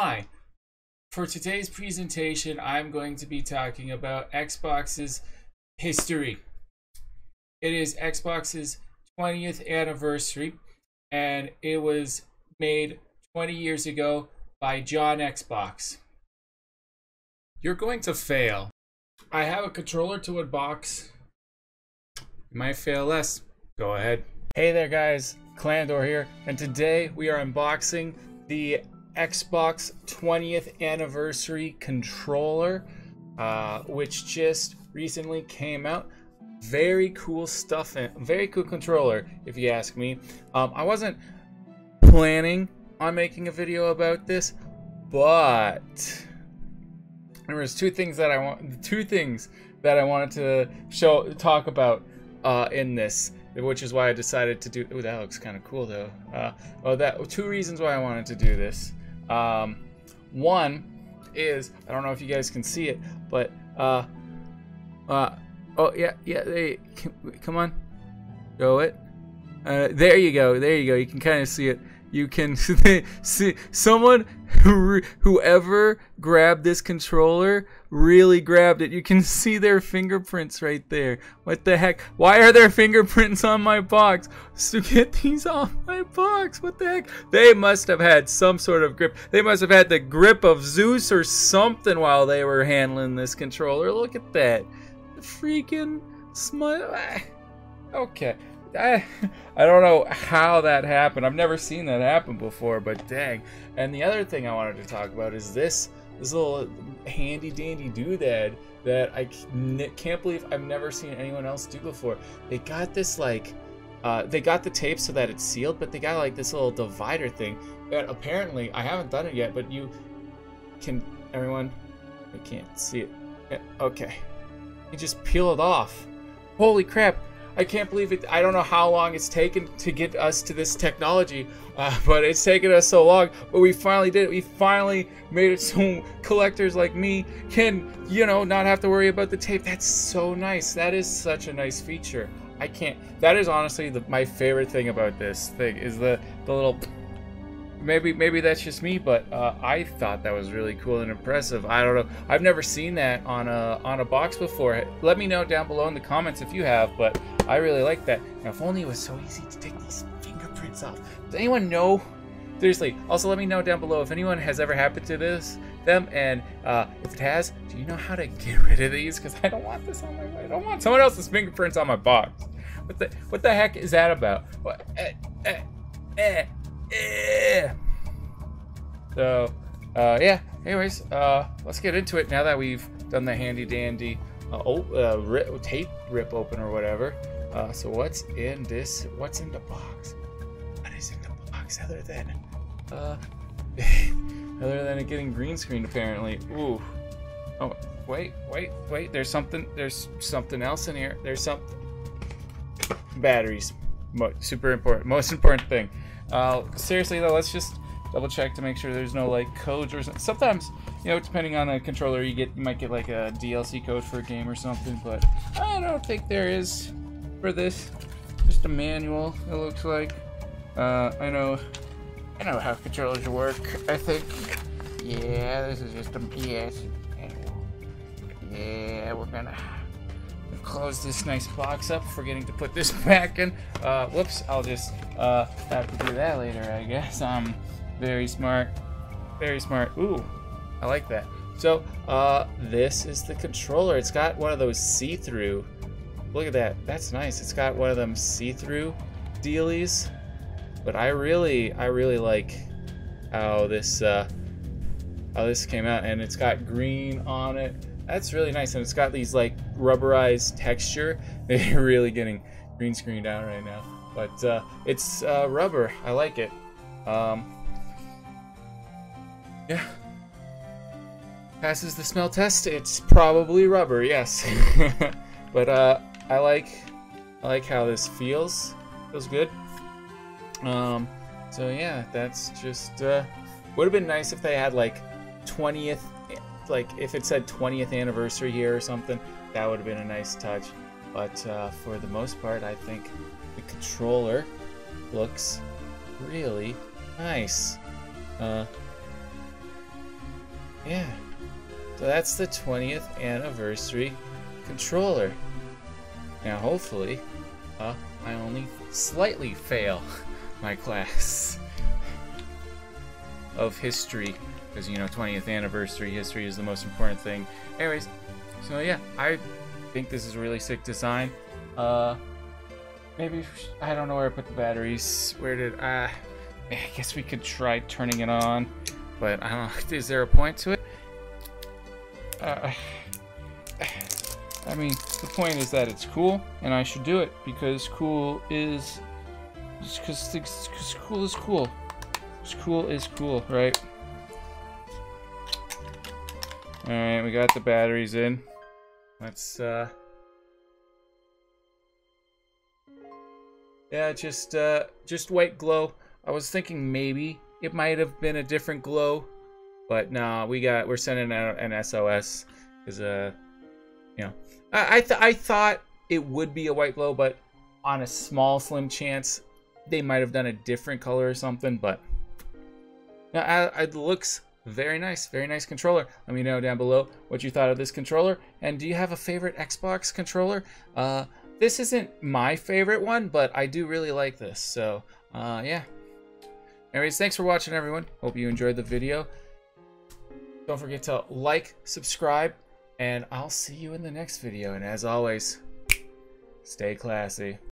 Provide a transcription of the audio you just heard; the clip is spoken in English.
Hi. For today's presentation, I'm going to be talking about Xbox's history. It is Xbox's 20th anniversary, and it was made 20 years ago by John Xbox. You're going to fail. I have a controller to unbox. You might fail less. Go ahead. Hey there, guys. Clandor here, and today we are unboxing the Xbox 20th anniversary controller, uh, which just recently came out. Very cool stuff, and very cool controller, if you ask me. Um, I wasn't planning on making a video about this, but there was two things that I want, two things that I wanted to show, talk about uh, in this which is why I decided to do. Oh, that looks kind of cool though. Uh, oh, that two reasons why I wanted to do this. Um, one is I don't know if you guys can see it, but uh, uh, oh yeah, yeah. They come on, go it. Uh, there you go. There you go. You can kind of see it. You can see someone, whoever grabbed this controller, really grabbed it. You can see their fingerprints right there. What the heck? Why are there fingerprints on my box? So get these off my box. What the heck? They must have had some sort of grip. They must have had the grip of Zeus or something while they were handling this controller. Look at that. Freaking smile. Okay. I, I don't know how that happened. I've never seen that happen before, but dang. And the other thing I wanted to talk about is this this little handy dandy doodad that I can't believe I've never seen anyone else do before. They got this like, uh, they got the tape so that it's sealed, but they got like this little divider thing that apparently I haven't done it yet, but you can. Everyone, I can't see it. Yeah, okay, you just peel it off. Holy crap! I can't believe it. I don't know how long it's taken to get us to this technology, uh, but it's taken us so long. But we finally did it. We finally made it so collectors like me can, you know, not have to worry about the tape. That's so nice. That is such a nice feature. I can't. That is honestly the, my favorite thing about this thing is the the little maybe maybe that's just me, but uh, I thought that was really cool and impressive. I don't know. I've never seen that on a on a box before. Let me know down below in the comments if you have. But I really like that. Now, if only it was so easy to take these fingerprints off. Does anyone know? Seriously. Also, let me know down below if anyone has ever happened to this them, and uh, if it has, do you know how to get rid of these? Because I don't want this on my. I don't want someone else's fingerprints on my box. What the what the heck is that about? What? Eh, eh, eh. Eh. So, uh, yeah. Anyways, uh, let's get into it now that we've done the handy dandy uh, oh, uh, rip, tape rip open or whatever. Uh, so what's in this? What's in the box? What is in the box other than, uh, other than it getting green screened apparently? Ooh. Oh, wait, wait, wait. There's something. There's something else in here. There's something. batteries. Mo super important. Most important thing. Uh, seriously though, let's just double check to make sure there's no like codes or something. Sometimes, you know, depending on the controller, you get you might get like a DLC code for a game or something, but I don't think there is for this. Just a manual. It looks like. Uh, I know, I know how controllers work. I think. Yeah, this is just a PS. Yeah, we're gonna close this nice box up, forgetting to put this back in. Uh, whoops, I'll just uh, have to do that later, I guess. Um, very smart, very smart. Ooh, I like that. So, uh, this is the controller. It's got one of those see-through. Look at that. That's nice. It's got one of them see-through dealies. But I really, I really like how this, uh, how this came out, and it's got green on it that's really nice, and it's got these like rubberized texture. They're really getting green screened out right now, but uh, it's uh, rubber. I like it. Um, yeah, passes the smell test. It's probably rubber, yes. but uh, I like I like how this feels. Feels good. Um, so yeah, that's just uh, would have been nice if they had like 20th like if it said 20th anniversary here or something, that would have been a nice touch. But uh, for the most part, I think the controller looks really nice. Uh, yeah. So that's the 20th anniversary controller. Now, hopefully, uh, I only slightly fail my class of history because you know 20th anniversary history is the most important thing anyways so yeah i think this is a really sick design. Uh maybe i don't know where i put the batteries. Where did uh i guess we could try turning it on but i don't know. Is there a point to it? Uh i mean the point is that it's cool and i should do it because cool is because cool is cool. Cool is cool right? Alright, we got the batteries in. Let's, uh... Yeah, just, uh, just white glow. I was thinking maybe it might have been a different glow. But no, we got, we're sending out an SOS. Because, uh, you know. I, I, th I thought it would be a white glow, but on a small, slim chance, they might have done a different color or something, but... Now, it looks very nice, very nice controller. Let me know down below what you thought of this controller. And do you have a favorite Xbox controller? Uh, this isn't my favorite one, but I do really like this. So, uh, yeah. Anyways, thanks for watching, everyone. Hope you enjoyed the video. Don't forget to like, subscribe, and I'll see you in the next video. And as always, stay classy.